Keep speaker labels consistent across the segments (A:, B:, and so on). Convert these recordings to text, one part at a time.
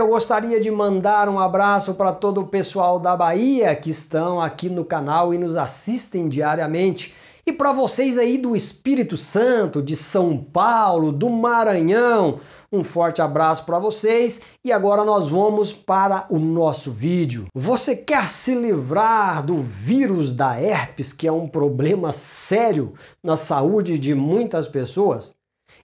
A: Eu gostaria de mandar um abraço para todo o pessoal da Bahia que estão aqui no canal e nos assistem diariamente. E para vocês aí do Espírito Santo, de São Paulo, do Maranhão, um forte abraço para vocês e agora nós vamos para o nosso vídeo. Você quer se livrar do vírus da herpes, que é um problema sério na saúde de muitas pessoas?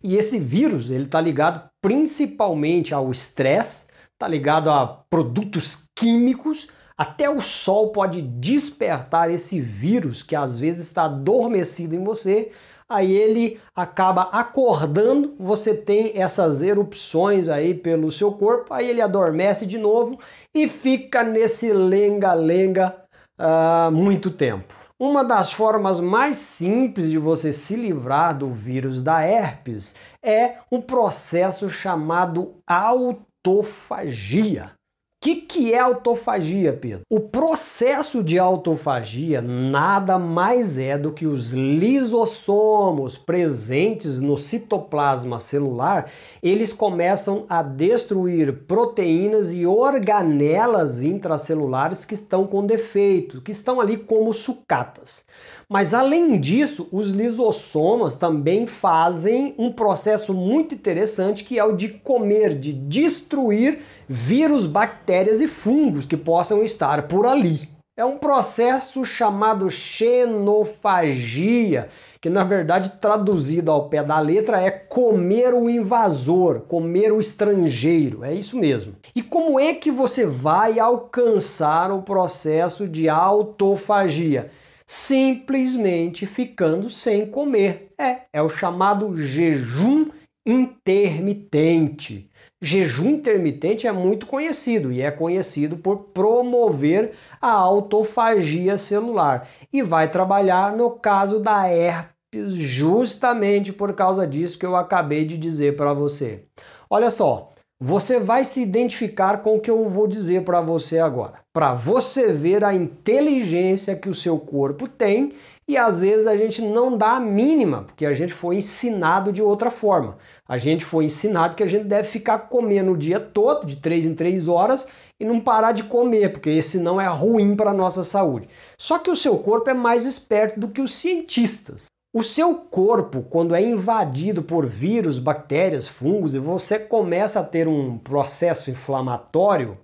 A: E esse vírus, ele está ligado principalmente ao estresse, está ligado a produtos químicos, até o sol pode despertar esse vírus que às vezes está adormecido em você, aí ele acaba acordando, você tem essas erupções aí pelo seu corpo, aí ele adormece de novo e fica nesse lenga-lenga uh, muito tempo. Uma das formas mais simples de você se livrar do vírus da herpes é o processo chamado auto autofagia. O que, que é autofagia, Pedro? O processo de autofagia nada mais é do que os lisossomos presentes no citoplasma celular, eles começam a destruir proteínas e organelas intracelulares que estão com defeito, que estão ali como sucatas. Mas além disso, os lisossomas também fazem um processo muito interessante que é o de comer, de destruir vírus, bactérias e fungos que possam estar por ali. É um processo chamado xenofagia, que na verdade traduzido ao pé da letra é comer o invasor, comer o estrangeiro, é isso mesmo. E como é que você vai alcançar o processo de autofagia? simplesmente ficando sem comer. É, é o chamado jejum intermitente. Jejum intermitente é muito conhecido e é conhecido por promover a autofagia celular e vai trabalhar no caso da herpes justamente por causa disso que eu acabei de dizer para você. Olha só, você vai se identificar com o que eu vou dizer para você agora, para você ver a inteligência que o seu corpo tem e às vezes a gente não dá a mínima, porque a gente foi ensinado de outra forma. A gente foi ensinado que a gente deve ficar comendo o dia todo, de 3 em 3 horas, e não parar de comer, porque esse não é ruim para a nossa saúde. Só que o seu corpo é mais esperto do que os cientistas. O seu corpo, quando é invadido por vírus, bactérias, fungos e você começa a ter um processo inflamatório,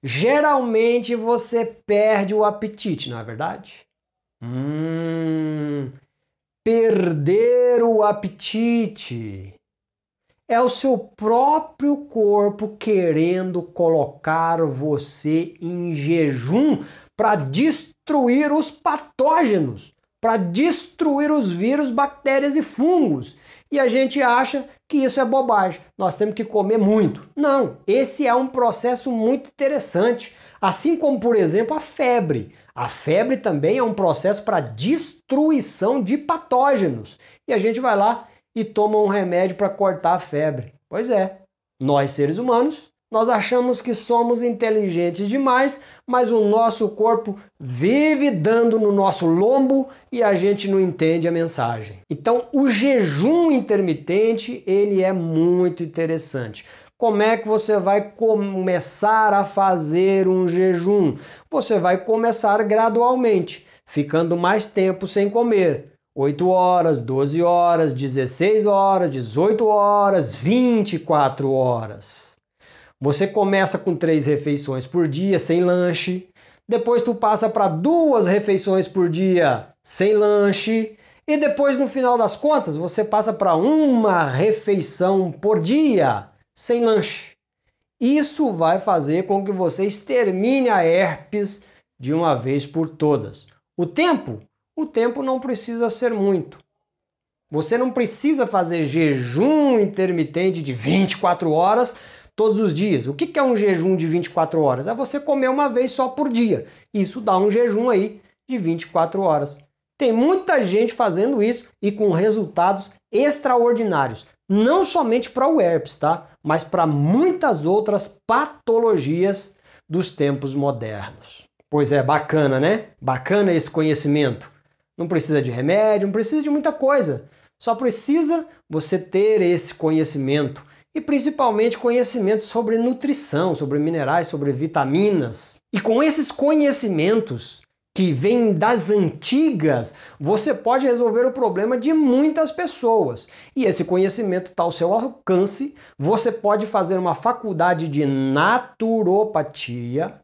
A: geralmente você perde o apetite, não é verdade? Hum, perder o apetite é o seu próprio corpo querendo colocar você em jejum para destruir os patógenos para destruir os vírus, bactérias e fungos. E a gente acha que isso é bobagem. Nós temos que comer muito. Não, esse é um processo muito interessante. Assim como, por exemplo, a febre. A febre também é um processo para destruição de patógenos. E a gente vai lá e toma um remédio para cortar a febre. Pois é, nós seres humanos nós achamos que somos inteligentes demais, mas o nosso corpo vive dando no nosso lombo e a gente não entende a mensagem. Então, o jejum intermitente, ele é muito interessante. Como é que você vai começar a fazer um jejum? Você vai começar gradualmente, ficando mais tempo sem comer. 8 horas, 12 horas, 16 horas, 18 horas, 24 horas. Você começa com três refeições por dia sem lanche, depois tu passa para duas refeições por dia sem lanche e depois no final das contas você passa para uma refeição por dia sem lanche. Isso vai fazer com que você extermine a herpes de uma vez por todas. O tempo? O tempo não precisa ser muito. Você não precisa fazer jejum intermitente de 24 horas todos os dias. O que é um jejum de 24 horas? É você comer uma vez só por dia. Isso dá um jejum aí de 24 horas. Tem muita gente fazendo isso e com resultados extraordinários. Não somente para o herpes, tá? Mas para muitas outras patologias dos tempos modernos. Pois é, bacana, né? Bacana esse conhecimento. Não precisa de remédio, não precisa de muita coisa. Só precisa você ter esse conhecimento e principalmente conhecimento sobre nutrição, sobre minerais, sobre vitaminas. E com esses conhecimentos que vêm das antigas, você pode resolver o problema de muitas pessoas. E esse conhecimento está ao seu alcance. Você pode fazer uma faculdade de naturopatia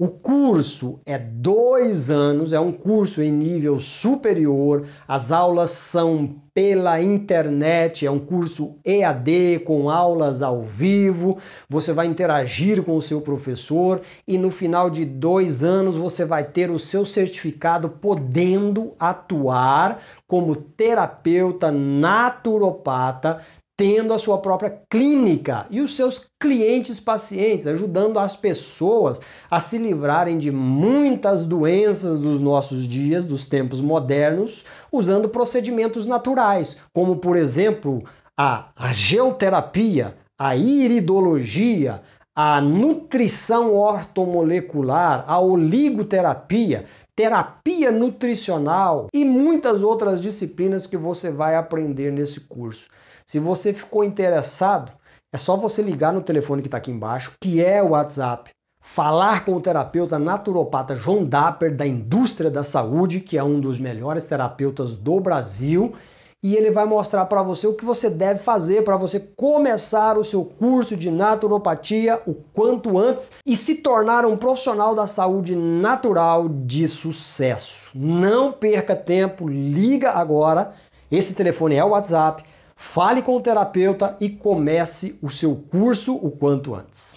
A: o curso é dois anos, é um curso em nível superior. As aulas são pela internet, é um curso EAD com aulas ao vivo. Você vai interagir com o seu professor e no final de dois anos você vai ter o seu certificado podendo atuar como terapeuta naturopata tendo a sua própria clínica e os seus clientes pacientes, ajudando as pessoas a se livrarem de muitas doenças dos nossos dias, dos tempos modernos, usando procedimentos naturais, como por exemplo a, geoterapia, a iridologia, a nutrição ortomolecular, a oligoterapia, terapia nutricional e muitas outras disciplinas que você vai aprender nesse curso. Se você ficou interessado, é só você ligar no telefone que está aqui embaixo, que é o WhatsApp, falar com o terapeuta naturopata João Dapper, da indústria da saúde, que é um dos melhores terapeutas do Brasil, e ele vai mostrar para você o que você deve fazer para você começar o seu curso de naturopatia o quanto antes e se tornar um profissional da saúde natural de sucesso. Não perca tempo, liga agora. Esse telefone é o WhatsApp Fale com o terapeuta e comece o seu curso o quanto antes.